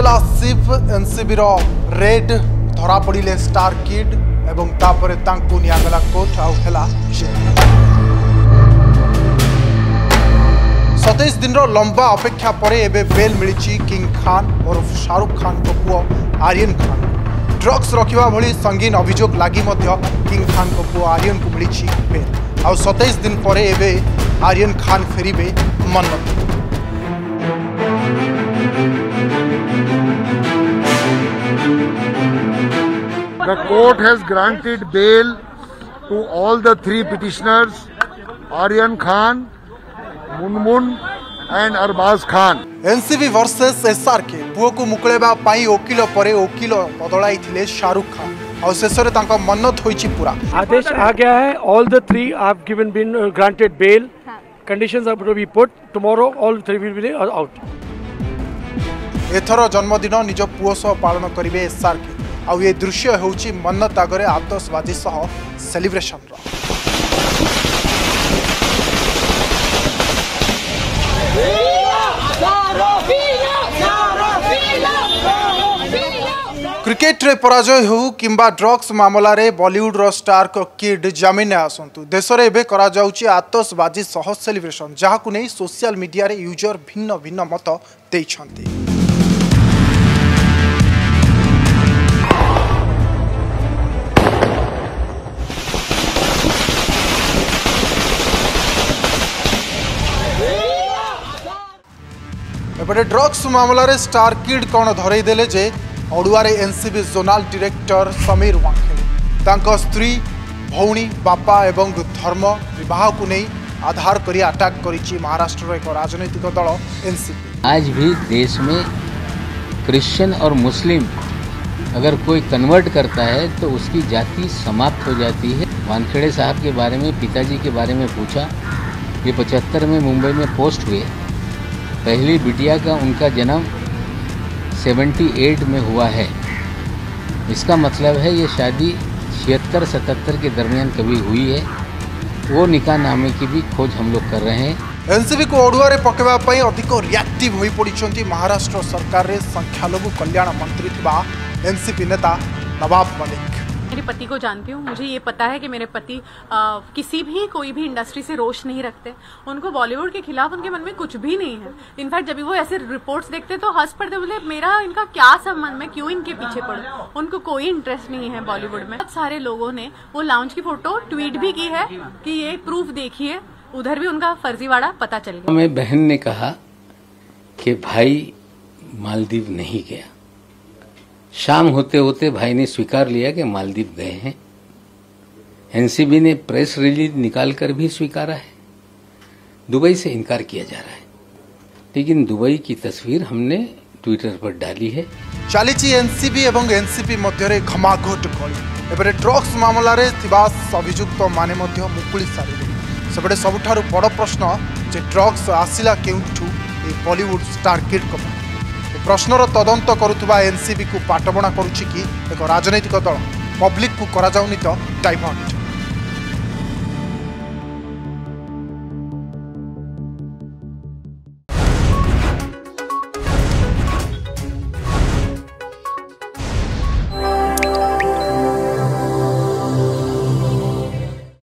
ନେଲା shift ଏନ୍ସିବିର red ଧରା ପଡ଼ିଲେ ଷ୍ଟାର କିଡ୍ ଏବଂ ତାପରେ ତାଙ୍କୁ ନିଆଗଲା କୋର୍ଟ ଆଉ ହେଲା ଜେଲ୍ ସତେଇଶ ଦିନର ଲମ୍ବା ଅପେକ୍ଷା ପରେ ଏବେ ବେଲ୍ ମିଳିଛି କିଙ୍ଗ ଖାନ୍ ଓରଫ ଶାହରୁଖ ଖାନଙ୍କ ପୁଅ ଆର୍ୟନ ଖାନ୍ ଡ୍ରଗ୍ସ ରଖିବା ଭଳି ସଙ୍ଗୀନ ଅଭିଯୋଗ ଲାଗି ମଧ୍ୟ କିଙ୍ଗ ଖାନଙ୍କ ପୁଅ ଆର୍ୟନକୁ ମିଳିଛି ବେଲ୍ ଆଉ ସତେଇଶ ଦିନ ପରେ ଏବେ ଆର୍ୟନ ଖାନ୍ ଫେରିବେ Mannat The court has granted bail to all the three petitioners, Aryan Khan, Munmun and Arbaz Khan. NCB versus SRK ପୁଅକୁ ମୁକୁଳେଇବା ପାଇଁ ଓକିଲ ପରେ ଓକିଲ ବଦଳାଇଥିଲେ ଶାହରୁଖ ଖାନ୍ ଆଉ ଶେଷରେ ତାଙ୍କ ମନ୍ନତ ହୋଇଛି ପୁରା आदेश आ गया है all the three are given been granted bail conditions are to be put tomorrow all three will be out ଏଥର ଜନ୍ମଦିନ ନିଜ ପୁଅ ସହ ପାଳନ କରିବେ ଏସ୍ଆର୍କେ ଆଉ ଏ ଦୃଶ୍ୟ ହେଉଛି ମନ୍ନତ ଆଗରେ ଆତସବାଜି ସହ ସେଲିବ୍ରେସନର କ୍ରିକେଟରେ ପରାଜୟ ହେଉ କିମ୍ବା ଡ୍ରଗ୍ସ ମାମଲାରେ ବଲିଉଡର ଷ୍ଟାର କିଡ୍ ଜାମିନରେ ଆସନ୍ତୁ। ଦେଶରେ ଏବେ କରାଯାଉଛି ଆତସବାଜି ସହ ସେଲିବ୍ରେସନ ଯାହାକୁ ନେଇ ସୋସିଆଲ ମିଡିଆରେ ୟୁଜର ଭିନ୍ନ ଭିନ୍ନ ମତ ଦେଇଛନ୍ତି। ଏପଟେ ଡ୍ରଗ୍ସ ମାମଲାରେ ଷ୍ଟାର କିଡ୍ କ'ଣ ଧରେଇ ଦେଲେ ଯେ ଅଡୁଆରେ NCB zonal director Sameer Wankhede ତାଙ୍କ ସ୍ତ୍ରୀ ଭଉଣୀ ବାପା ଏବଂ ଧର୍ମ ବିବାହକୁ ନେଇ ଆଧାର କରି ଆଟାକ୍ କରିଛି ମହାରାଷ୍ଟ୍ରର ଏକ ରାଜନୈତିକ ଦଳ ଏନ୍ସିପି आज भी देश में क्रिश्चियन और मुस्लिम अगर कोई कन्वर्ट करता है तो उसकी जाति समाप्त हो जाती है वानखेड़े साहब के बारे में पिताजी के बारे में पूछा ये पचहत्तर में मुंबई में पोस्ट हुए पहली बिटिया का उनका जन्म 78 में हुआ है। इसका मतलब है ये शादी छिहत्तर सतहत्तर के दरमियान कभी हुई है। वो निका नामे की भी खोज हम लोग कर रहे हैं। एनसीबी को अड़ुआ पकड़ा अधिक रियाक्टिव हो पड़ी महाराष्ट्र सरकार संख्यालघु कल्याण मंत्री एनसीपी नेता नवाब मलिक। मेरे पति को जानती हूँ। मुझे ये पता है कि मेरे पति किसी भी, कोई भी इंडस्ट्री से रोष नहीं रखते। उनको बॉलीवुड के खिलाफ उनके मन में कुछ भी नहीं है। इनफैक्ट जब भी वो ऐसे रिपोर्ट्स देखते तो हंस पड़ते बोले मेरा इनका क्या संबंध? मैं क्यों इनके पीछे पड़ू? उनको कोई इंटरेस्ट नहीं है बॉलीवुड में। बहुत सारे लोगों ने वो लाउंज की फ़ोटो ट्वीट भी की है कि ये प्रूफ देखिए। उधर भी उनका फर्जीवाड़ा पता चल गया। हमें बहन ने कहा कि भाई मालदीव नहीं गया। शाम होते होते भाई ने स्वीकार लिया कि मालदीव गए हैं एनसीबी ने प्रेस रिलीज निकालकर भी स्वीकारा है दुबई से इनकार किया जा रहा है लेकिन दुबई की तस्वीर हमने ट्विटर पर डाली है ଚାଲିଛି ଏନ୍ସିବି ଏବଂ ଏନ୍ସିପି ମଧ୍ୟରେ ଘମାଘୋଟ କଳି ଏପଟେ ଡ୍ରଗ୍ସ ମାମଲାରେ ଥିବା ଅଭିଯୁକ୍ତମାନେ ମଧ୍ୟ ମୁକୁଳି ସାରିଲେଣି ସେପଟେ ସବୁଠାରୁ ବଡ଼ ପ୍ରଶ୍ନ ଯେ ଡ୍ରଗ୍ସ ଆସିଲା କେଉଁଠୁ ଏ ବଲିଉଡ୍ ଷ୍ଟାର କିଡ୍ଙ୍କ ପାଇଁ ଏ ପ୍ରଶ୍ନର ତଦନ୍ତ କରୁଥିବା ଏନ୍ସିବିକୁ ପାଟବଣା କରୁଛି କି ଏକ ରାଜନୈତିକ ଦଳ? ପବ୍ଲିକକୁ କରାଯାଉନି ତ ଡାଇଭର୍ଟ।